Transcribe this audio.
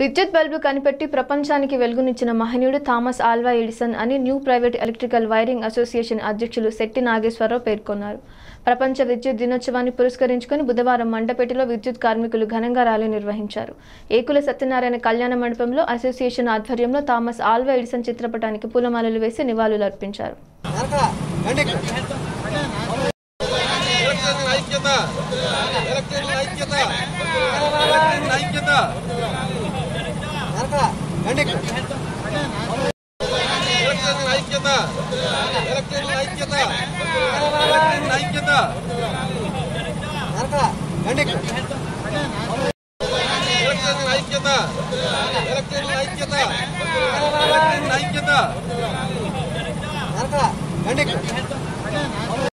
విద్యుత్ బల్బు కనిపెట్టి ప్రపంచానికి వెలుగునిచ్చిన మహనీయుడు థామస్ ఆల్వా ఎడిసన్ అని new private electrical wiring association అధ్యక్షులు శెట్టి నాగేశ్వరరావు పేర్కొన్నారు. ప్రపంచ విద్యుత్ దినోత్సవాన్ని పురస్కరించుకుని బుధవారం మండపేటలో విద్యుత్ కార్మికులు ఘనంగా ర్యాలీ నిర్వహించారు. ఏకుల సత్యనారాయణ కళ్యాణ మండపంలో అసోసియేషన్ ఆధ్వర్యంలో థామస్ ఆల్వా ఎడిసన్ చిత్రపటానికి పూలమాలలు వేసి నివాళులు అర్పించారు ఐక్యత. ఐక్యత ఐక్యత ఐక్యత ఐక్యత ఐక్యత ఐక్యత